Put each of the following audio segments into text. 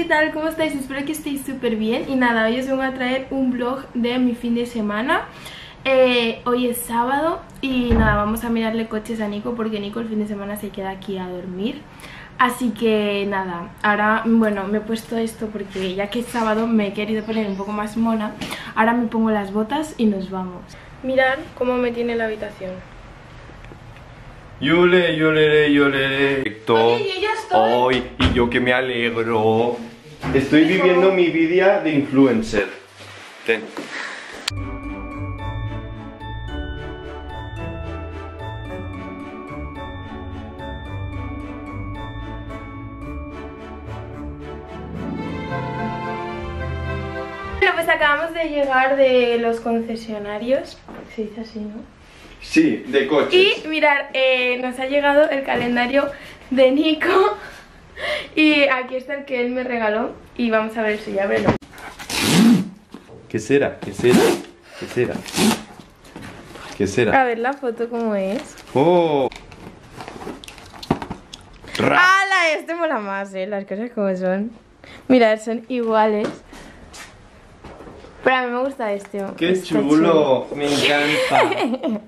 ¿qué tal? ¿Cómo estáis? Espero que estéis súper bien Y nada, hoy os vengo a traer un vlog de mi fin de semana eh, Hoy es sábado y nada, vamos a mirarle coches a Nico Porque Nico el fin de semana se queda aquí a dormir Así que nada, ahora, bueno, me he puesto esto porque ya que es sábado me he querido poner un poco más mona Ahora me pongo las botas y nos vamos Mirad cómo me tiene la habitación Yole, yole, yole. Oye, yo ya estoy. Hoy, y yo que me alegro. Estoy viviendo mi vida de influencer. Ten. Bueno, pues acabamos de llegar de los concesionarios Se dice así, ¿no? Sí, de coches. Y mirar, eh, nos ha llegado el calendario de Nico Y aquí está el que él me regaló Y vamos a ver si ya ábrelo ¿Qué será? ¿Qué será? ¿Qué será? ¿Qué A ver la foto cómo es ¡Oh! ¡Hala! Este mola más, eh, las cosas como son Mirad, son iguales Pero a mí me gusta este ¡Qué está chulo! Me encanta.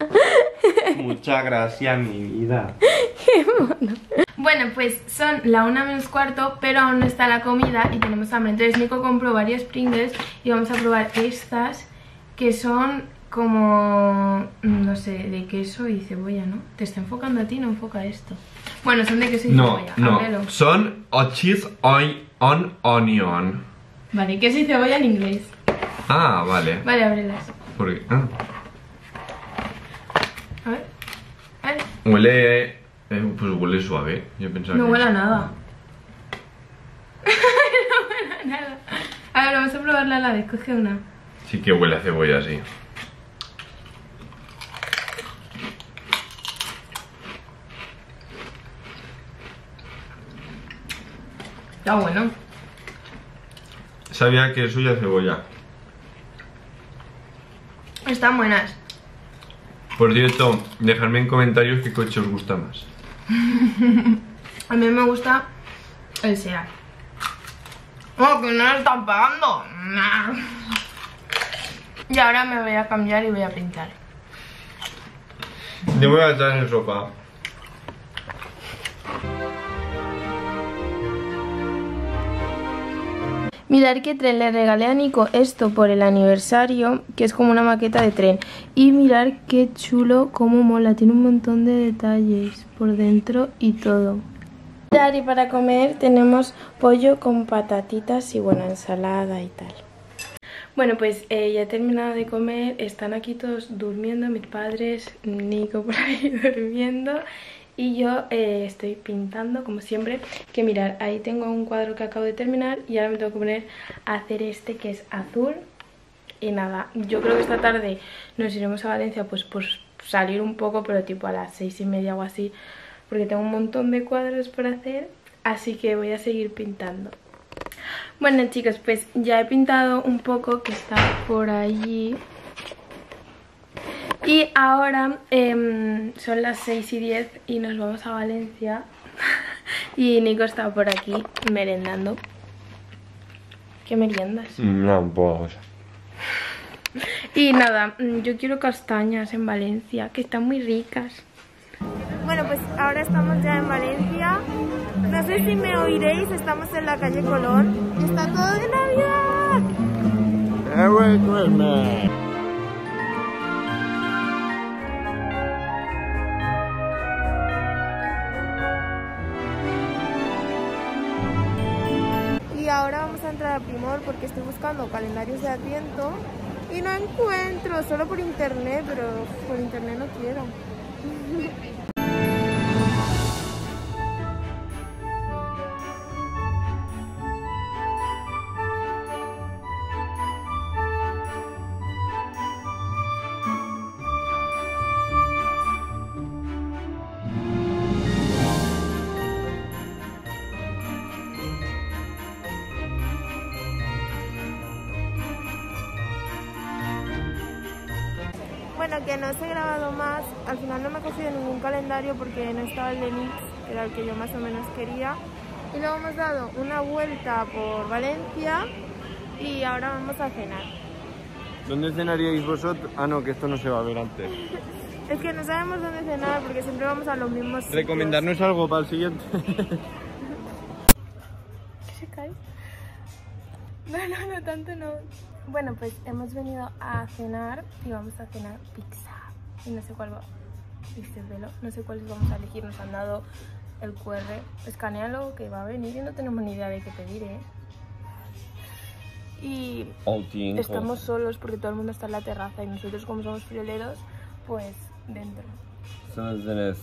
Muchas gracias, mi vida. Bueno, pues son la una menos cuarto, pero aún no está la comida y tenemos hambre. Entonces Nico compró varios Pringles y vamos a probar estas que son como, no sé, de queso y cebolla, ¿no? Te está enfocando a ti, no enfoca esto. Bueno, son de queso y No, cebolla. no. ábrelo. Son a cheese on, on onion. Vale, queso y cebolla en inglés. Ah, vale. Vale, ábrelas. Porque, ah, A ver. A ver. huele. Eh, pues huele suave. Yo pensaba No que- huele a nada. no huele a nada. A ver, vamos a probarla a la vez. Coge una. Sí que huele a cebolla, sí. Está bueno. Sabía que eso ya cebolla. Están buenas. Por cierto, dejadme en comentarios qué coche os gusta más. A mí me gusta el SEAT. Oh, que no lo están pagando. Y ahora me voy a cambiar y voy a pintar. Yo me voy a estar en el sofá. Mirar qué tren le regalé a Nico esto por el aniversario, que es como una maqueta de tren. Y mirar qué chulo, cómo mola, tiene un montón de detalles por dentro y todo. Y para comer tenemos pollo con patatitas y bueno, ensalada y tal. Bueno, pues eh, ya he terminado de comer, están aquí todos durmiendo, mis padres, Nico por ahí durmiendo y yo eh, estoy pintando como siempre, que mirar, ahí tengo un cuadro que acabo de terminar y ahora me tengo que poner a hacer este que es azul y nada, yo creo que esta tarde nos iremos a Valencia pues por salir un poco, pero tipo a las seis y media o así, porque tengo un montón de cuadros por hacer, así que voy a seguir pintando. Bueno chicos, pues ya he pintado un poco que está por allí Y ahora em, son las 6 y 10 y nos vamos a Valencia Y Nico está por aquí merendando ¿Qué meriendas? No, pues. Y nada, mm, yo quiero castañas en Valencia, que están muy ricas bueno, pues ahora estamos ya en Valencia. No sé si me oiréis, estamos en la calle Colón. y Está todo de Navidad. Y Primor porque estoy buscando calendarios de Adviento y no encuentro, solo por internet, pero por internet no quiero. Bueno, que no os he grabado más. Al final no me he cogido ningún calendario porque no estaba el de Nix, que era el que yo más o menos quería. Y luego hemos dado una vuelta por Valencia y ahora vamos a cenar. ¿Dónde cenaríais vosotros? Ah, no, que esto no se va a ver antes. Es que no sabemos dónde cenar porque siempre vamos a los mismos sitios. Recomendarnos algo para el siguiente. ¿Se cae? No, no, no, tanto no. Bueno, pues hemos venido a cenar y vamos a cenar pizza. Y no sé cuál va. ¿Viste el velo? No sé cuáles vamos a elegir. Nos han dado el QR. Escanealo que va a venir y no tenemos ni idea de qué pedir, ¿eh? Y estamos solos porque todo el mundo está en la terraza y nosotros como somos frioleros, pues dentro. Somos de los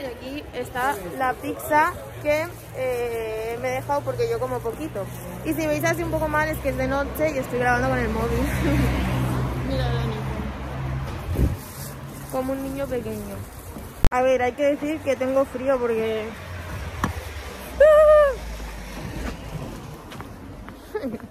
y aquí está la pizza que eh, me he dejado porque yo como poquito. Y si veis así un poco mal es que es de noche y estoy grabando con el móvil. Mira la. Como un niño pequeño. A ver, hay que decir que tengo frío porque...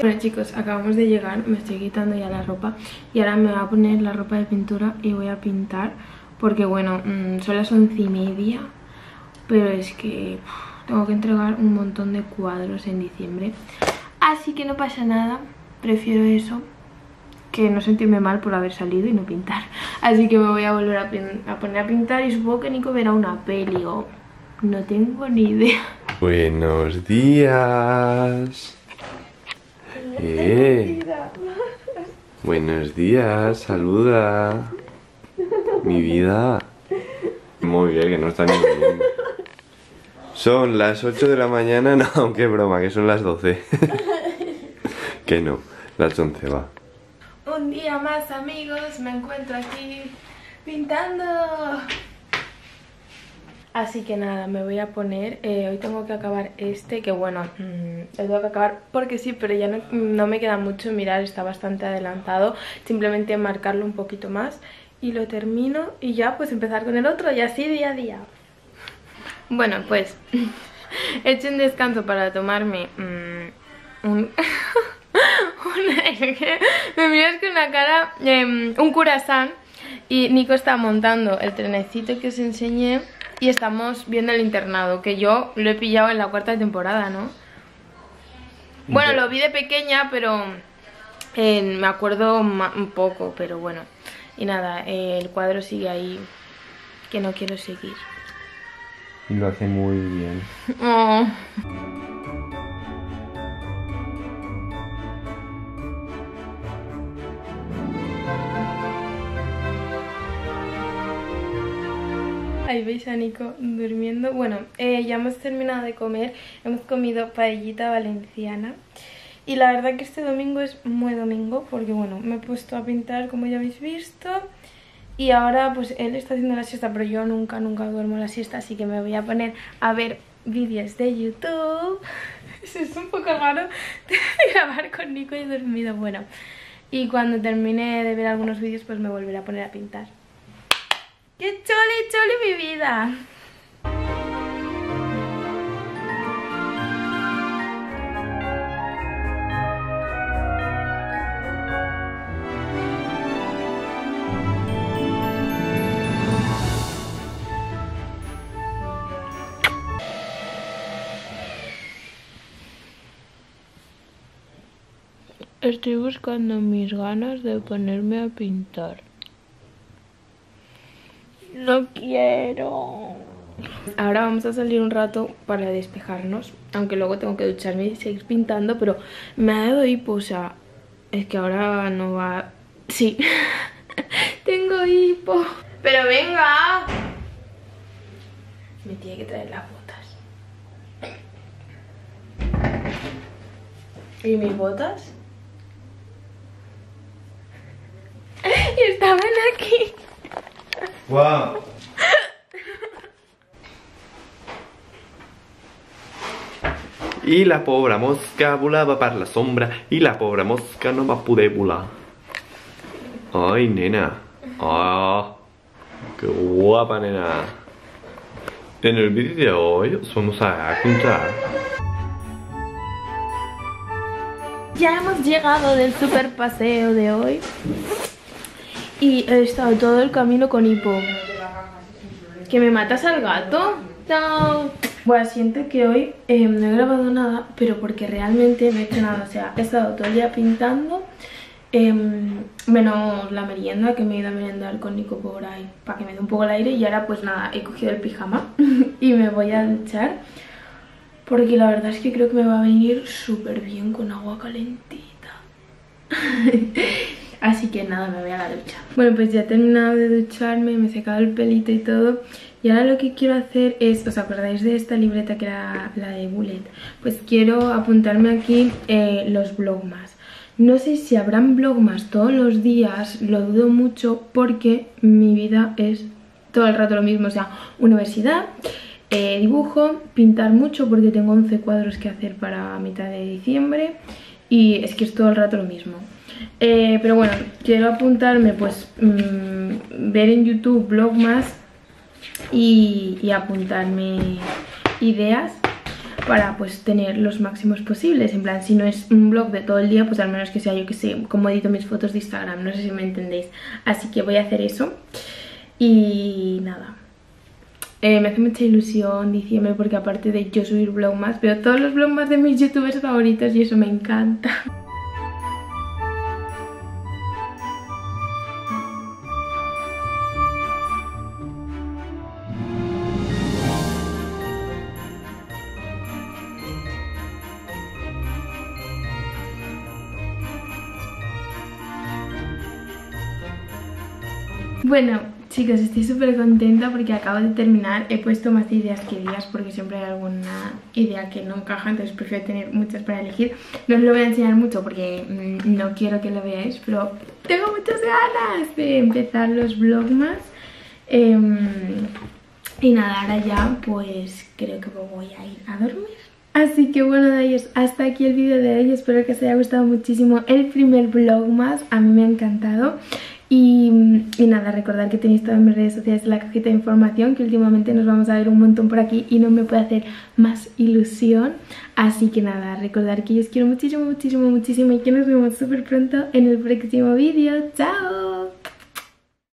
Bueno chicos, acabamos de llegar, me estoy quitando ya la ropa y ahora me voy a poner la ropa de pintura y voy a pintar porque bueno, mm, son las once y media, pero es que tengo que entregar un montón de cuadros en diciembre, así que no pasa nada, prefiero eso que no sentirme mal por haber salido y no pintar, así que me voy a volver a, poner a pintar y supongo que Nico verá una peli o no tengo ni idea. Buenos días. Eh. Buenos días, saluda. Mi vida. Muy bien, que no está ni viendo. Son las 8 de la mañana, no, qué broma, que son las 12. que no, las 11 va. Un día más amigos, me encuentro aquí pintando. Así que nada, me voy a poner, eh, hoy tengo que acabar este, que bueno, mm, lo tengo que acabar porque sí, pero ya no, no me queda mucho, mirar, está bastante adelantado, simplemente marcarlo un poquito más y lo termino y ya pues empezar con el otro y así día a día. Bueno, pues he hecho un descanso para tomarme mm, un... una- me miras con una cara, em, un curasán y Nico está montando el trenecito que os enseñé y estamos viendo el internado, que yo lo he pillado en la cuarta temporada, ¿no? Bueno, lo vi de pequeña, pero eh, me acuerdo ma- un poco, pero bueno. Y nada, eh, el cuadro sigue ahí, que no quiero seguir. Y lo hace muy bien. Oh. Ahí veis a Nico durmiendo. Bueno, eh, ya hemos terminado de comer. Hemos comido paellita valenciana. Y la verdad que este domingo es muy domingo porque bueno, me he puesto a pintar como ya habéis visto. Y ahora pues él está haciendo la siesta, pero yo nunca, nunca duermo la siesta, así que me voy a poner a ver vídeos de YouTube. Es un poco raro de grabar con Nico y dormido, bueno. Y cuando termine de ver algunos vídeos pues me volveré a poner a pintar. ¡Qué choli, choli mi vida! Estoy buscando mis ganas de ponerme a pintar. No quiero. Ahora vamos a salir un rato para despejarnos, aunque luego tengo que ducharme y seguir pintando, pero me ha dado hipo, o sea, es que ahora no va... Sí, tengo hipo. Pero venga. Me tiene que traer las botas. ¿Y mis botas? Y ven aquí. Wow. I la pobra mosca volava per la sombra i la pobra mosca no va poder volar. Ay, nena. Ah, qué guapa, nena. En el vídeo de hoy os vamos a contar Ya hemos llegado del super paseo de hoy y he estado todo el camino con hipo. ¿Que me matas al gato? No. Bueno, siento que hoy eh, no he grabado nada, pero porque realmente no he hecho nada. O sea, he estado todo el día pintando, em, menos la merienda, que me he ido a merendar con Nico por ahí, para que me dé un poco el aire. Y ahora pues nada, he cogido el pijama y me voy a duchar. Porque la verdad es que creo que me va a venir súper bien con agua calentita. Así que nada, me voy a la ducha. Bueno, pues ya he terminado de ducharme, me he secado el pelito y todo. Y ahora lo que quiero hacer es, ¿os acordáis de esta libreta que era la de Bullet? Pues quiero apuntarme aquí eh, los vlogmas. No sé si habrán vlogmas todos los días, lo dudo mucho porque mi vida es todo el rato lo mismo. O sea, universidad, eh, dibujo, pintar mucho porque tengo 11 cuadros que hacer para mitad de diciembre y es que es todo el rato lo mismo. Eh, pero bueno, quiero apuntarme, pues, mm, ver en YouTube vlogmas y, apuntarme ideas para pues tener los máximos posibles. En plan si no es un blog de todo el día pues al menos que sea yo que sé como edito mis fotos de Instagram no sé si me entendéis. Así que voy a hacer eso y nada. Eh, me hace mucha ilusión diciembre porque aparte de yo subir blog más veo todos los vlogs más de mis youtubers favoritos y eso me encanta Bueno, chicos, estoy súper contenta porque acabo de terminar. He puesto más ideas que días porque siempre hay alguna idea que no encaja, entonces prefiero tener muchas para elegir. No os lo voy a enseñar mucho porque mm, no quiero que lo veáis, pero tengo muchas ganas de empezar los vlogmas. Em, y nada, ahora ya pues creo que me voy a ir a dormir. Así que bueno, de hasta aquí el vídeo de hoy. Espero que os haya gustado muchísimo el primer vlog más. A mí me ha encantado. Y, nada, recordad que tenéis todas mis redes sociales en la cajita de información, que últimamente nos vamos a ver un montón por aquí y no me puede hacer más ilusión. Así que nada, recordad que yo os quiero muchísimo, muchísimo, muchísimo y que nos vemos súper pronto en el próximo vídeo. ¡Chao!